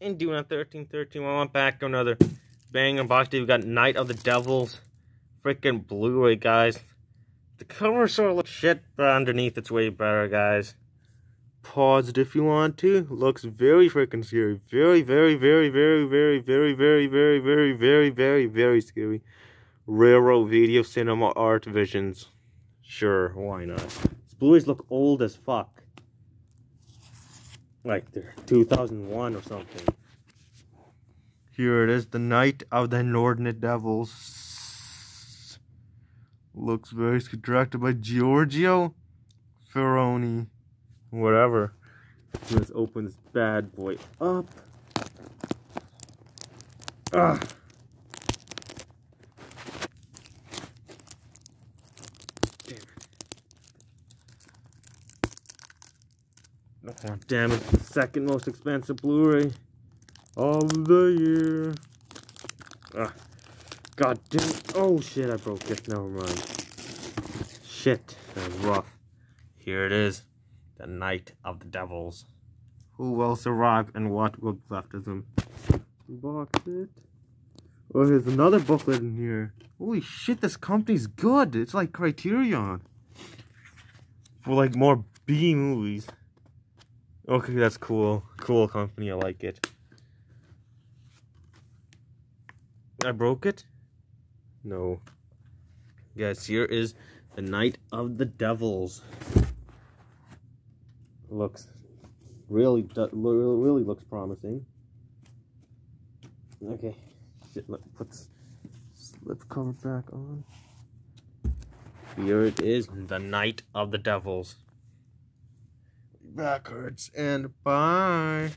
and doing a 1313. We went back another banger box. We got Night of the Devils. Freaking Blu-ray, guys. The cover sort of looks shit, but underneath it's way better, guys. Pause it if you want to. Looks very freaking scary. Very, very, very, very, very, very, very, very, very, very, very, very scary. Raro Video Cinema Art Visions. Sure, why not? These Blu-rays look old as fuck. Like they're 2001 or something. Here it is, The Night of the Inordinate Devils. Looks very directed by Giorgio Ferroni. Whatever. Let's open this bad boy up. Ah. Damn it's The second most expensive Blu-ray of the year. Ah. God damn It. Oh shit, I broke it. Never mind. Shit. That was rough. Here it is. The Night of the Devils. Who will survive and what will be left of them? Box it. Oh, there's another booklet in here. Holy shit, this company's good. It's like Criterion. For like more B movies. Okay, that's cool. Cool company, I like it. I broke it? No. Yes, here is the Night of the Devils. Looks really, really looks promising. Okay, shit, let put slip cover back on. Here it is, the Night of the Devils. Backwards and bye.